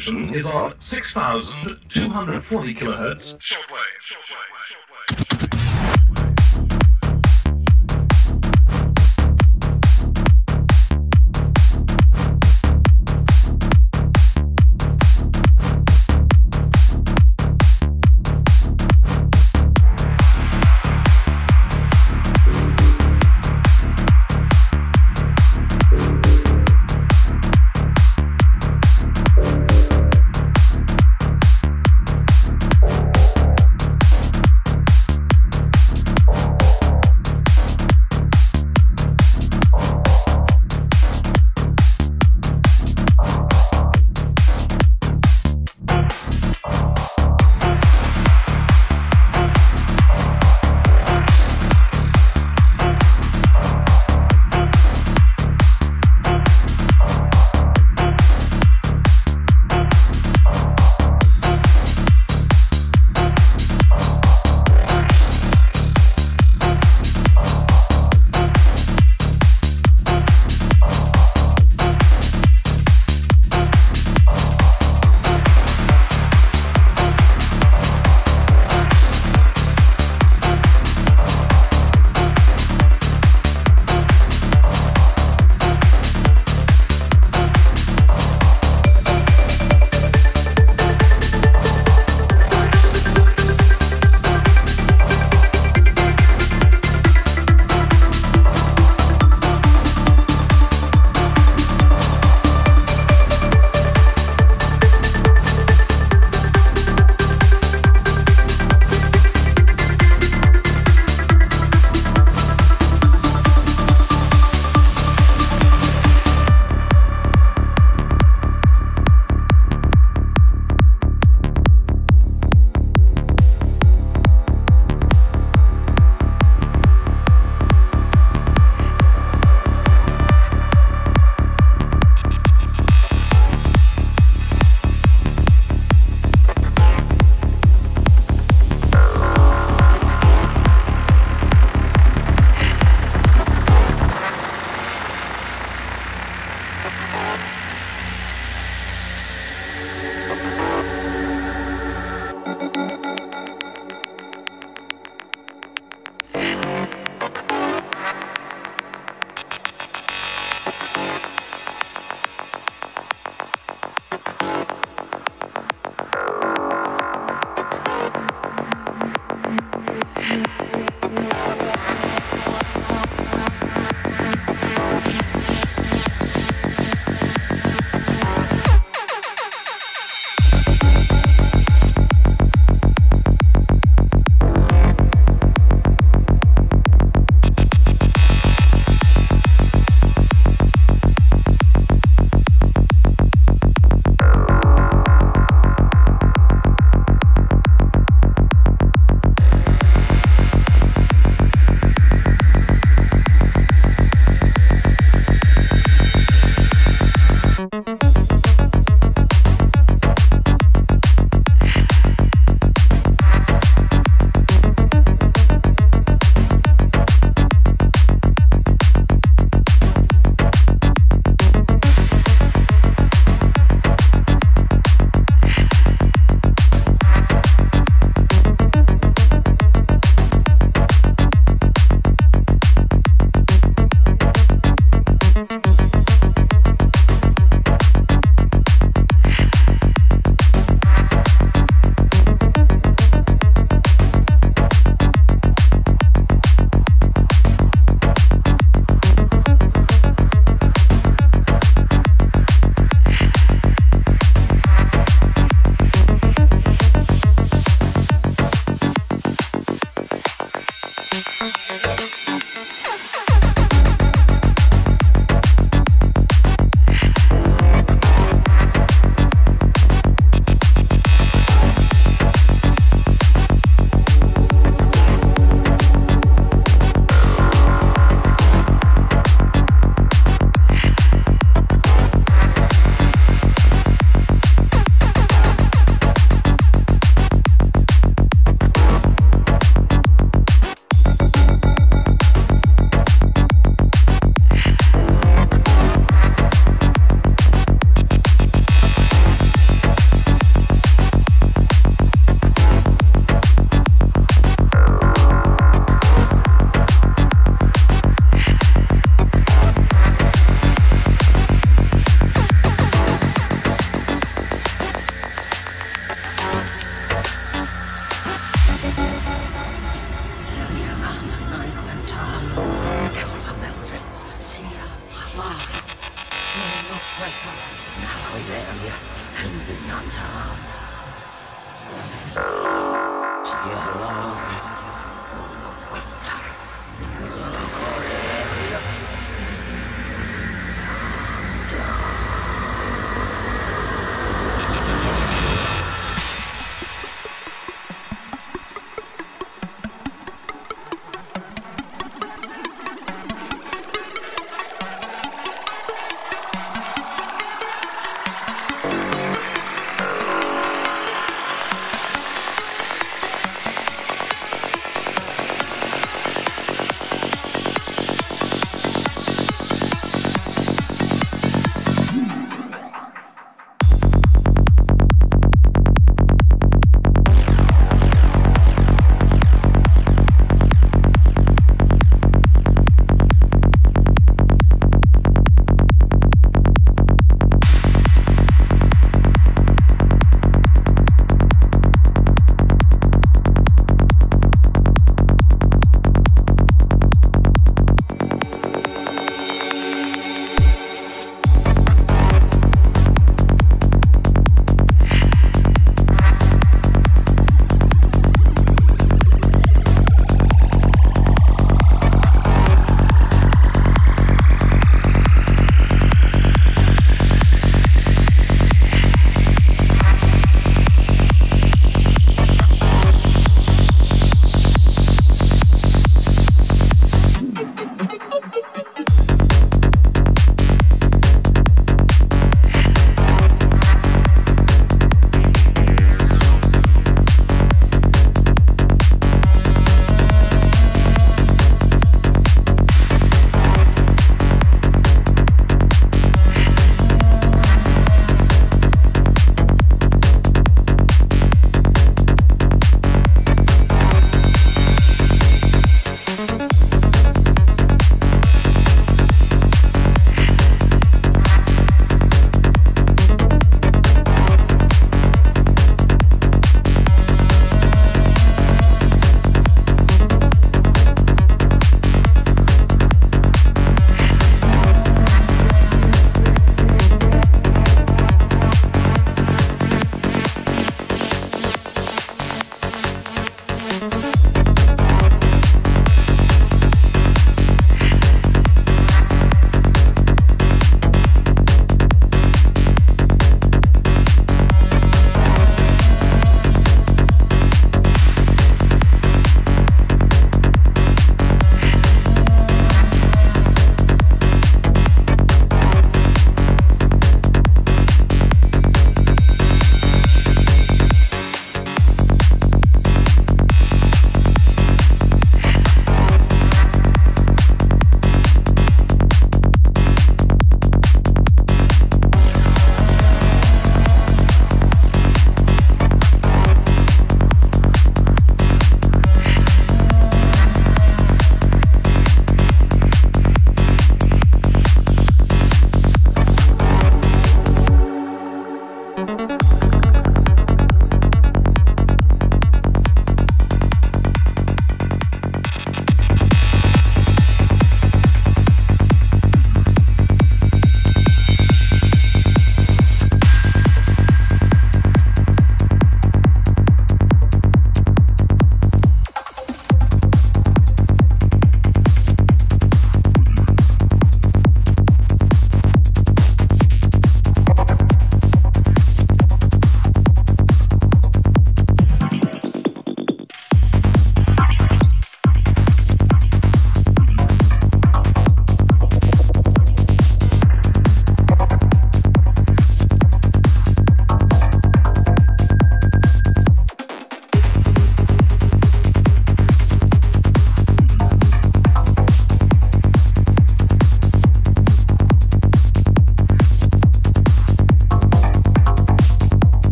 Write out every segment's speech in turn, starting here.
transmission is on 6,240 kilohertz shortwave.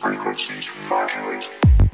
Frequencies modulate.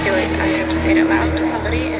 feel like I have to say it out loud to somebody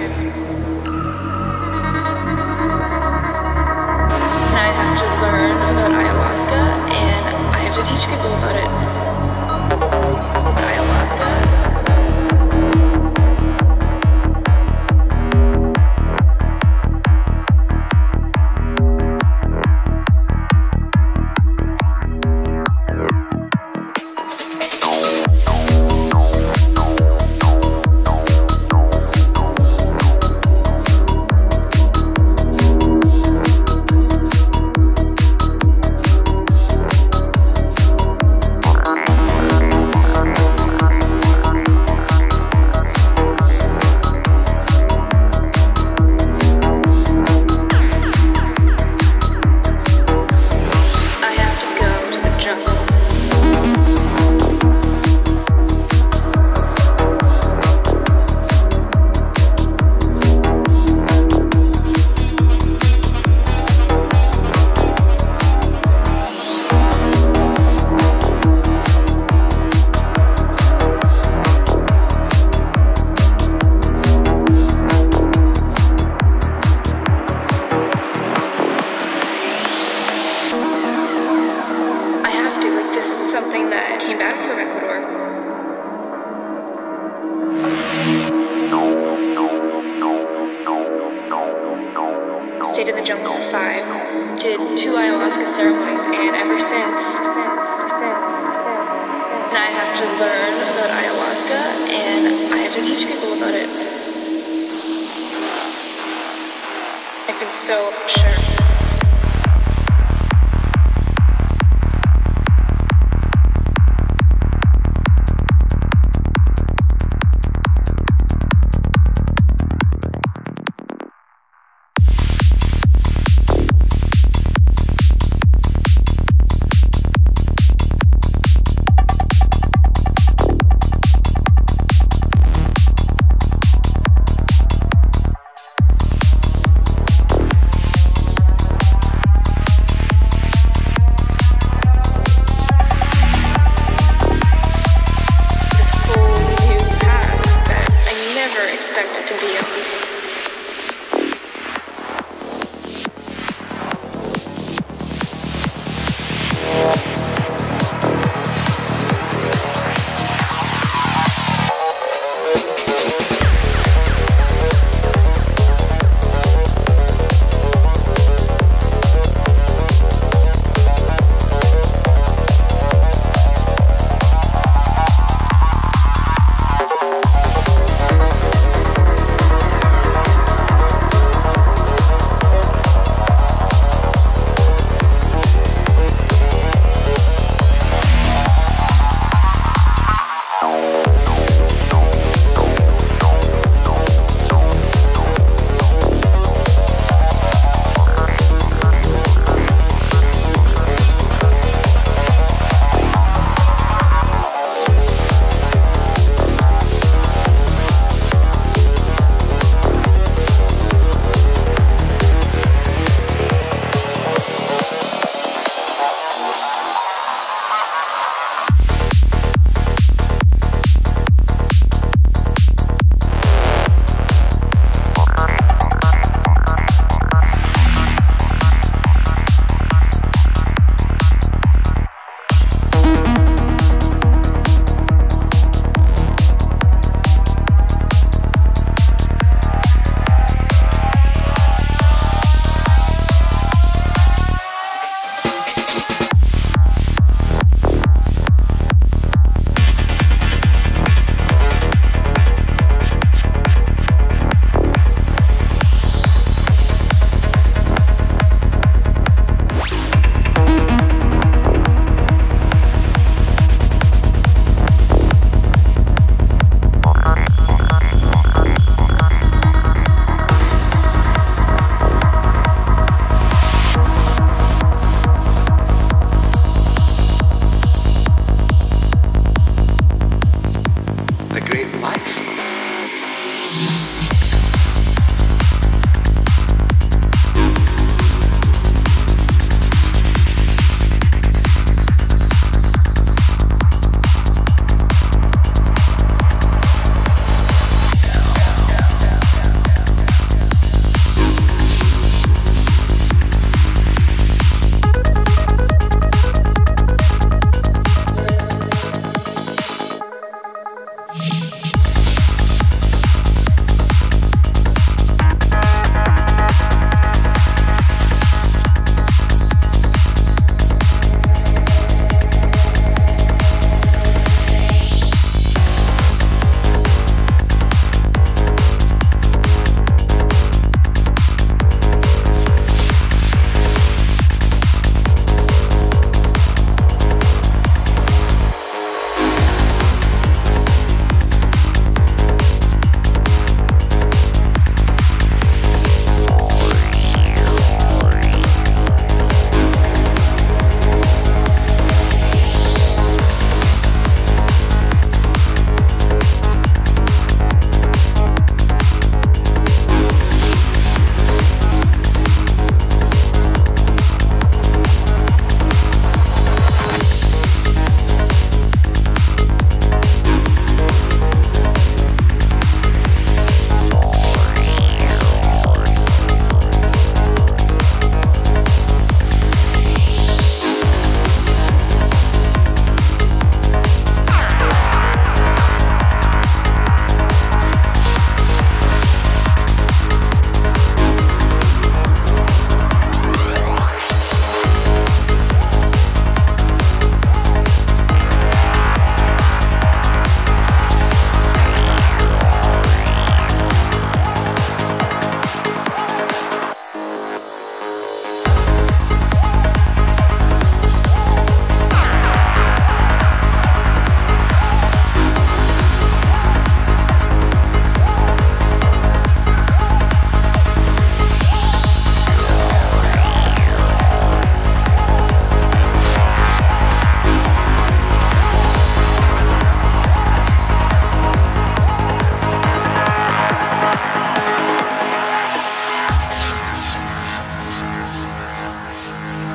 so sure.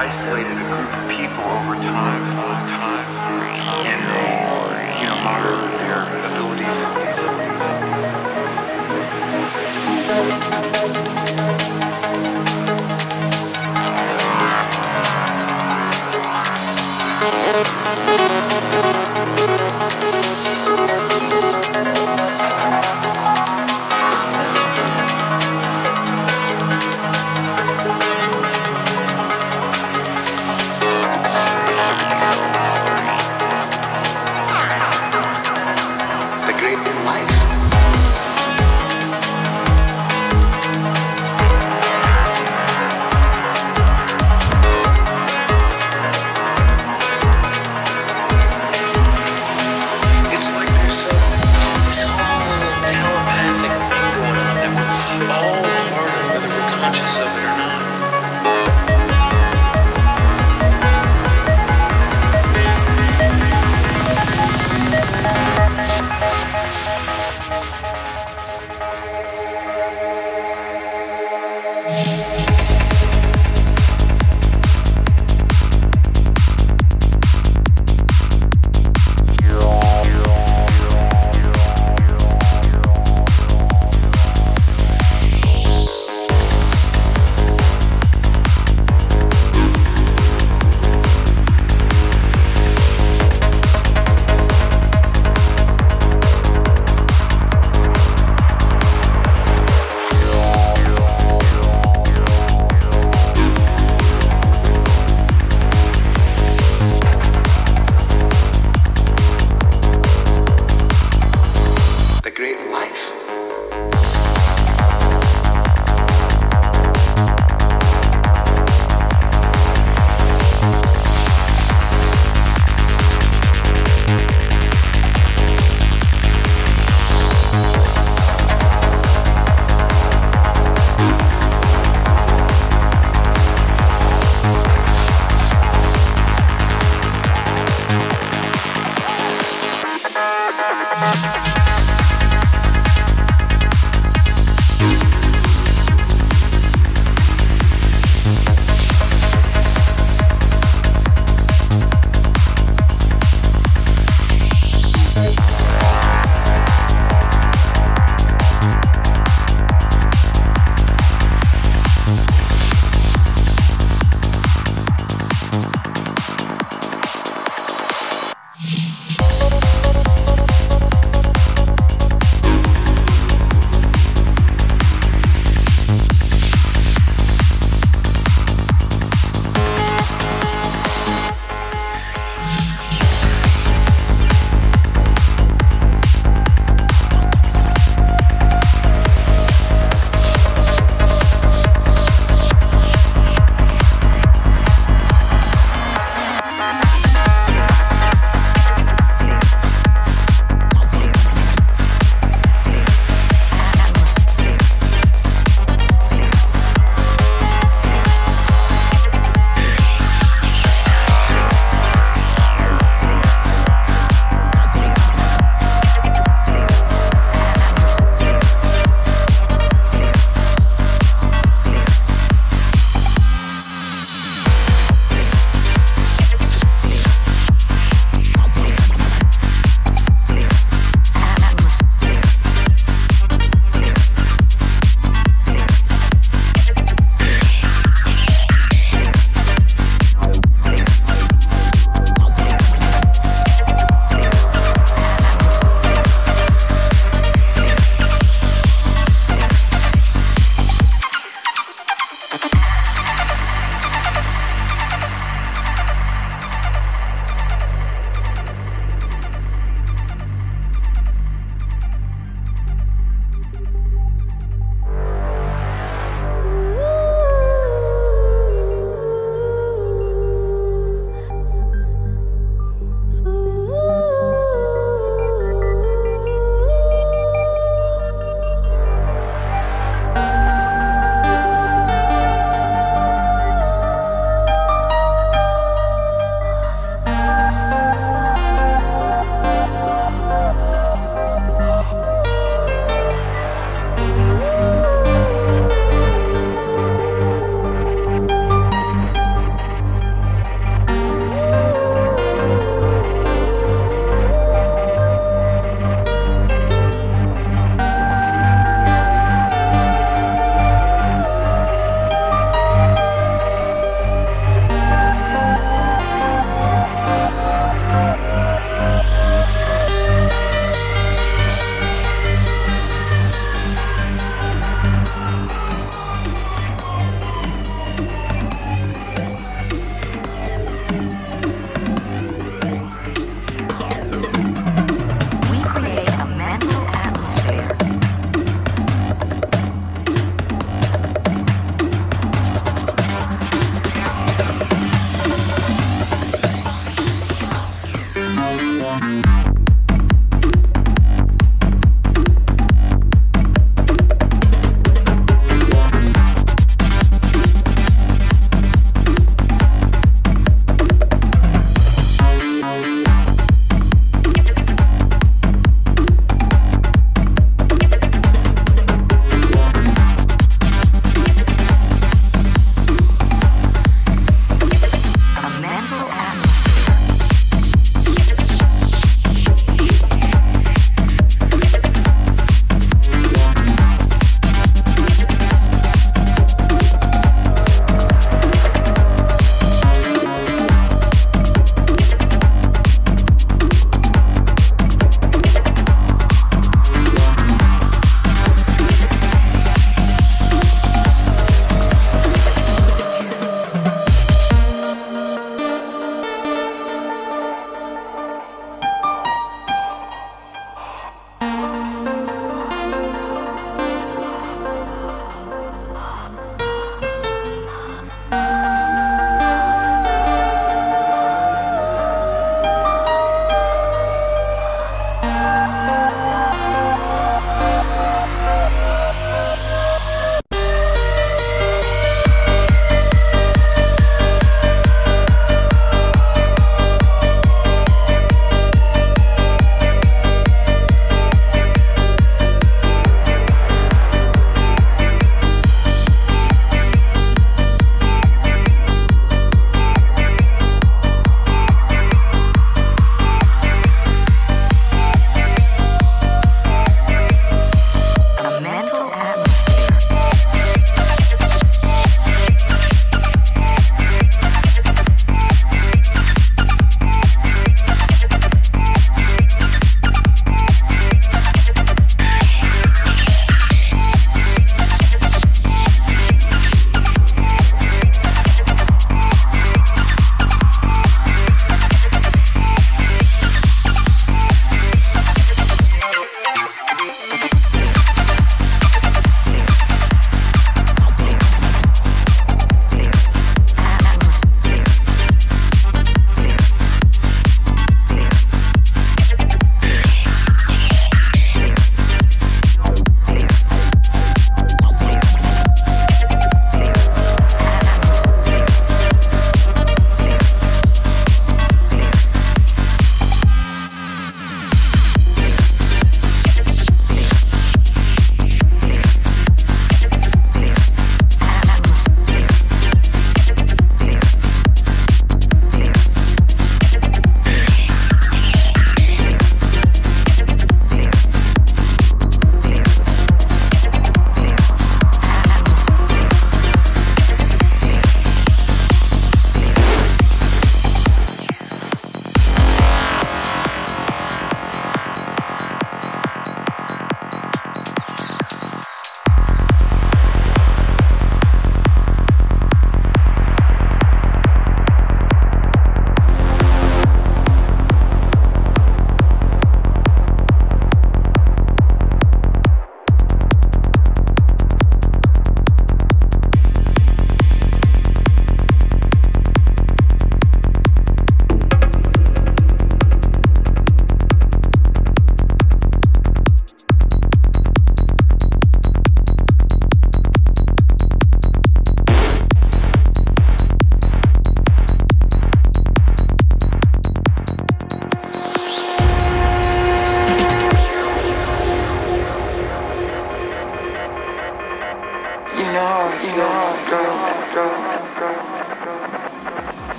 Isolated a group of people over time, and they, you know, moderate their abilities. The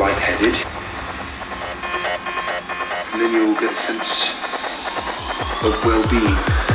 lightheaded. And then you'll get a sense of well-being.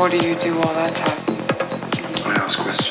What do you do all that time? I ask questions.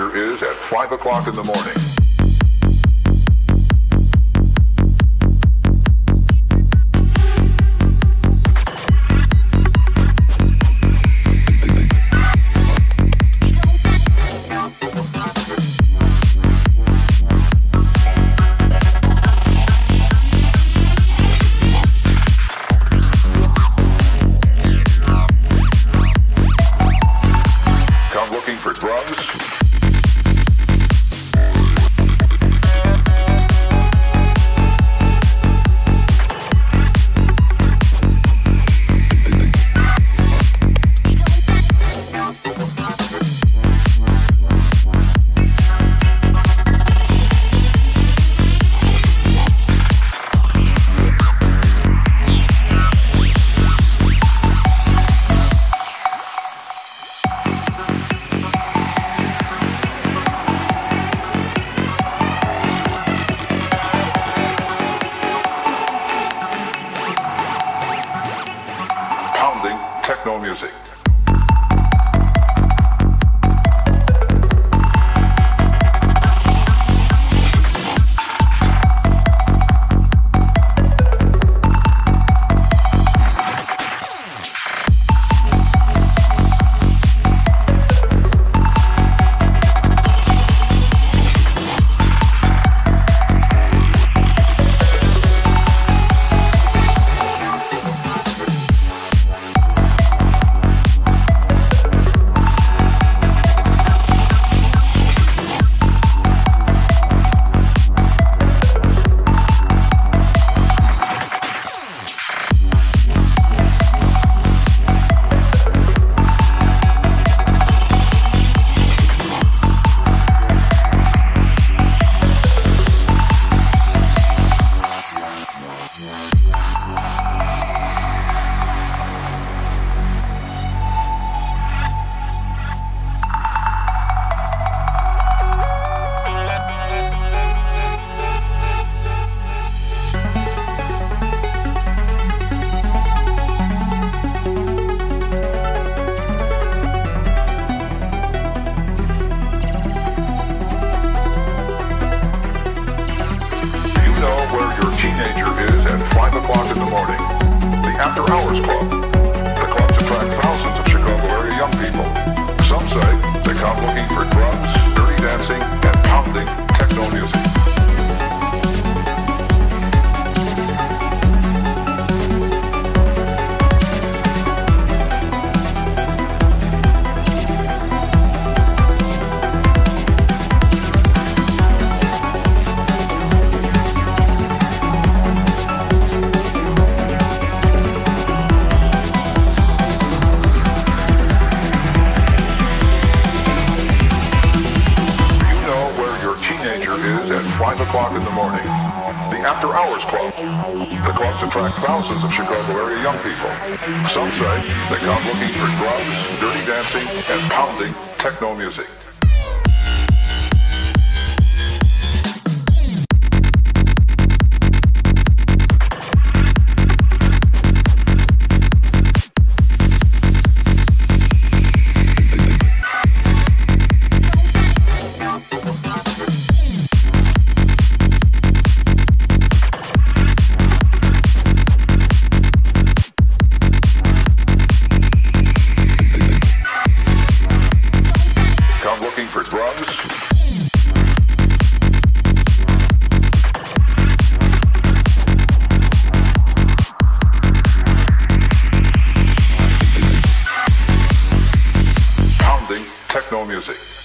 Is at 5 o'clock in the morning? Music.